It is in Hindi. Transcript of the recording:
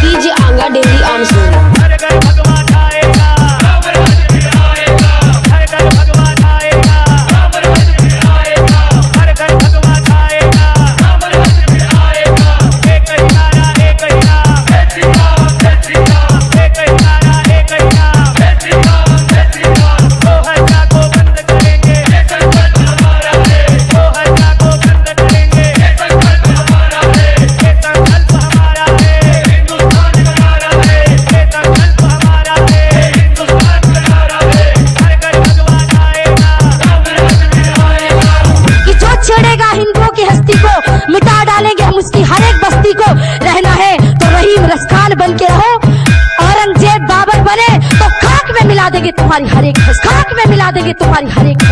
DJ Anga Daily Amsuri. उसकी हर एक बस्ती को रहना है। तो रहीम रसखान बन के रहो। औरंगज़ेब बाबर बने तो खाक में मिला देंगे तुम्हारी हर एक खाक में मिला देगी तुम्हारी हर एक